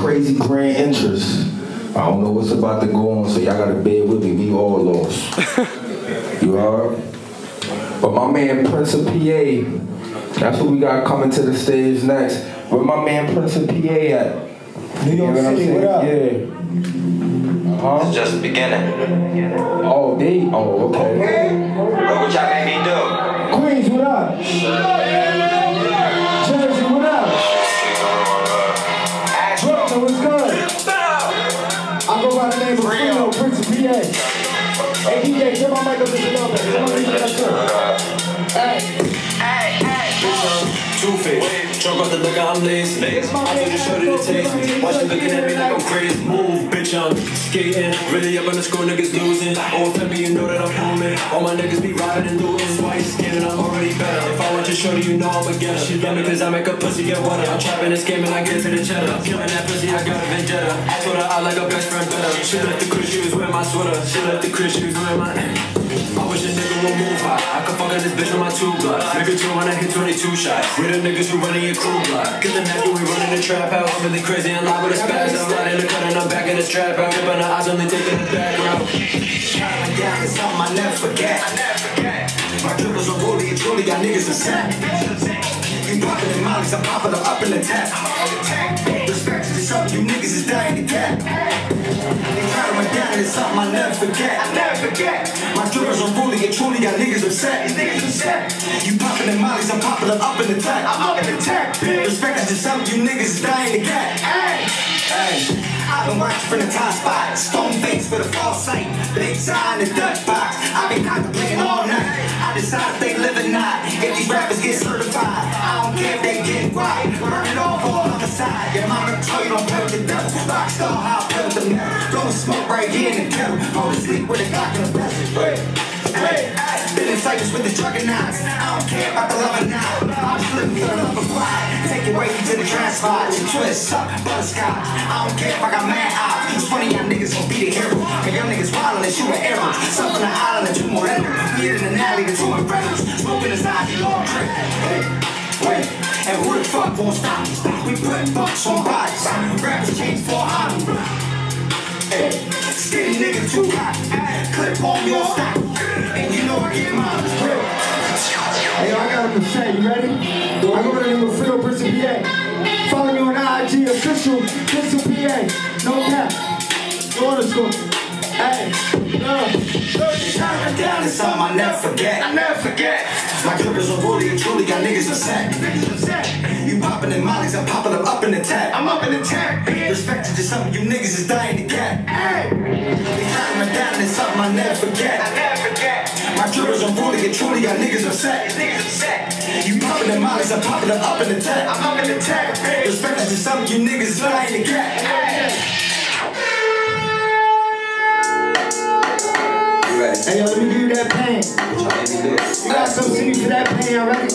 crazy grand interest. I don't know what's about to go on, so y'all gotta bear with me. We all lost. you are. But my man Prince of PA, that's what we got coming to the stage next. Where my man Prince of PA at? New York You know City, saying? what up? Yeah. Uh-huh. It's just the beginning. Oh, they. Oh, okay. Look what y'all made me do. Queens, what up? The liquor, I'm lazy. I told you shorty to taste me. Watch you looking at me like I'm crazy. Move, bitch, I'm skating. Really up on the score, niggas losing. Oh, if me, you know that I'm All my niggas be robbing and looting. Why you scamming? I'm already better. If I want your shorty, you know I'ma get her. She love me cause I make a pussy get wetter. I'm trapping and scamming, I get to the cheddar. Killing that pussy, I got a vendetta. I told her I like a best friend better. She left the crib, she was wearing my sweater. She left the crib, she was wearing my. I wish a nigga would move high. I could fuck on this bitch with my two blocks. Nigga two when I hit 22 shots. We the niggas who running your crew block. Cause the next we running the trap house. I'm really crazy and live with a spaz. Strap out. Ripping the eyes only taking the back route. Counting down is something I never forget. I never forget. My dribbles are rolling and truly got niggas upset. You popping in mollies, I'm popping them up in the tap. Respect is something you niggas is dying to get. They try to run down and it's something I never forget. I never forget. My dribbles are rolling and truly got niggas upset. Niggas upset. You popping the mollies, I'm popping them up in the tap. I'm up in the tap. Respect is just something you niggas is dying to get. Hey, hey. I've been watching from the top spot. Stone face for the false sight. Big sign, the Dutch box. I've been contemplating all night. I decide if they live or not. If these rappers get certified, I don't care if they get right. Burn it all for homicide. Your mama told you don't play with the devil. Rockstar, how I play with the metal. Smoke right here in the kettle. Go to sleep with a Glock in the bezel. Hey, hey, been in with the juggernauts. I don't care about the love or not. I'm just living for the love of pride. Take it way to the transport. You twist up, butterscotch. I don't care if I got mad eyes. It's funny, y'all niggas gon' be the hero. And y'all niggas wildin' and shooting arrows. Some from the island and two more. We in an alley to two more brothers. Smoking inside the long trip. Hey, wait. And who the fuck won't stop? We put bucks on bodies. Rappers change for hobby. Hey, skinny nigga too hot. Clip on your stop. I go by the name of Frio, Prince PA. Follow me on IG, official, of PA. No cap. To school. Hey, uh, Time down is something I never forget. I never forget. My dribbles are rolling and truly got niggas upset. Niggas upset. You popping in mollies, I'm popping them up in the tap. I'm up in the tap. Respect is just something you niggas is dying to get. Hey. Time down is something I never forget. I never forget. My dribbles are rolling and truly got niggas upset. Niggas upset. Popping in mollies, I'm popping them up in the tap. I'm up in the tap. Respect is just something you niggas is dying to get. Hey. Yo, let me give you that pain. Y'all made me do? You gotta come see me for that pain, already?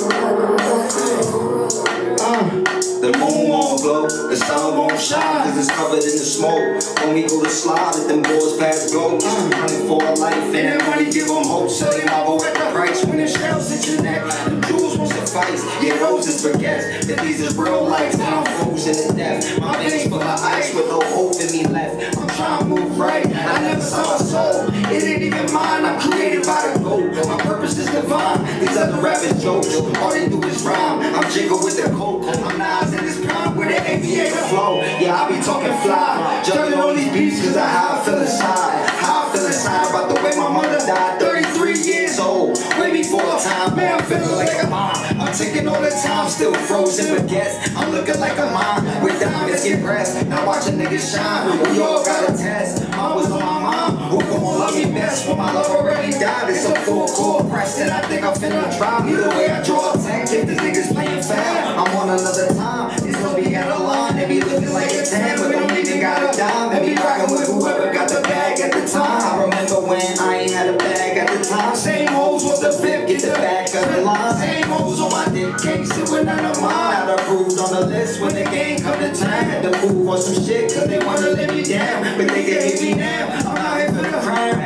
Uh, The moon won't the sun won't shine, cause it's covered in the smoke. When we go to slide, let them boys pass go. Running for a life, and that money give them hope, so they marvel at the price. The shells hit your neck, the jewels won't suffice. Yeah, roses forgets that these is real life, and I'm frozen to death. My veins full of ice with no hope in me left. I'm trying to move right, I never saw a soul. It ain't even mine, I'm created by the gold. My purpose is divine, these other rappers joke. All they do is rhyme, I'm jiggle with the coke. I'm Nas in this prime with the aviator flow. Yeah, I be talking fly. Juggling on these beats cause I how I feel inside. How I feel inside about the way my mother died. 33 years old, way before time. Man, I'm feeling like a mom. I'm taking all the time, still frozen but guess I'm looking like a mom with diamonds get pressed. Now watch a nigga shine. We all got a test. Mom was on my mom. Who gon' love me best when my love already died? It's a full core press and I think I'm finna drop. Either way, I draw a tank. If the niggas playing foul, I'm on another time. It's gonna be out of line. They be looking like a 10, but don't even got a dime. They be rocking with whoever got the bag at the time. I remember when I ain't had a bag at the time. Same hoes was the fifth, get the back of the line. Same hoes on my dick, can't sit with none of mine. Not approved on the list when the game come to time. Had to move on some shit, cause they wanna let me down. But they can hit me now. I'm out here for the crime.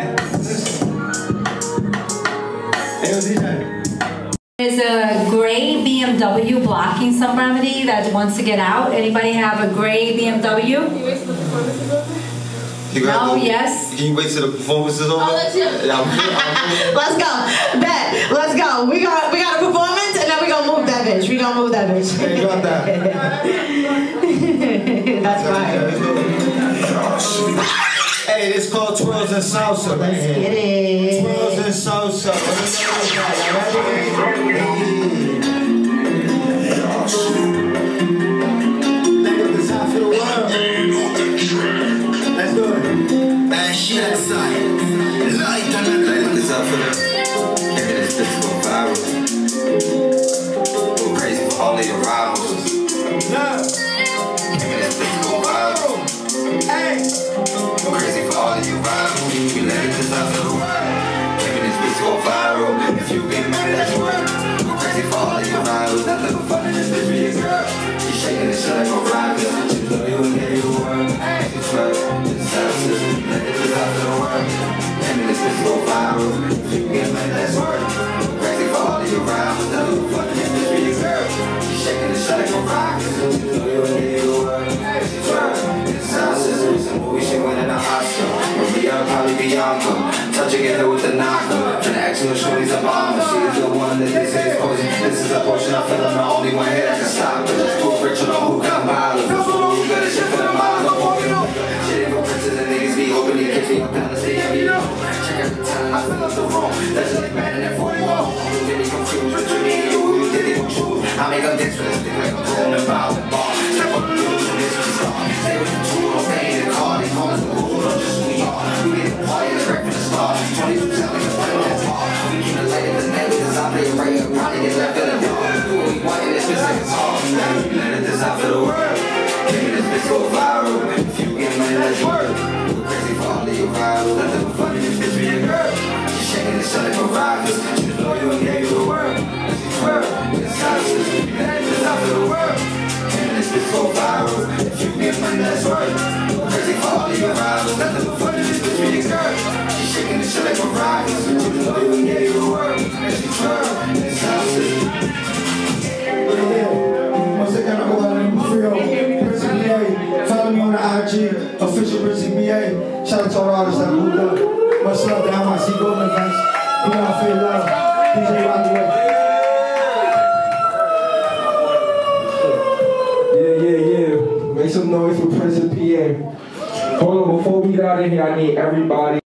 hey, yo, DJ. There's a gray BMW blocking somebody that wants to get out. Anybody have a gray BMW? You gotta oh, No, go- yes. Can you wait till the performance is over? I'll let you- Yeah, I'm good. I'm good. Let's go. Bet. Let's go. We got we got a performance and then we gonna move that bitch. We gonna move that bitch. Hey, you got that. That's right. Hey, this called Twirls and Salsa. Let's get it. Twirls and Salsa. It with the knocker. Trying to act you shorty's a bomber. She is the one that they say is poison. This is a portion I feel I'm the only one here that can stop it. Too rich on who can buy it. Who good as shit for the miles I'm walking on. Shit for princes and niggas be hoping they catch me up down the year. Check out the time I fill up the room. That's just bad in that 40 wall. Don't get me confused between me and you. Who you think they gon' choose? I make them dance for this thing like I'm to bow and ball. Step up the rules and this is all. Stay with the tool, events. We got love. DJ Rock. Yeah, yeah, yeah. Make some noise for Prince of PA. Hold on, before we get out of here, I need everybody.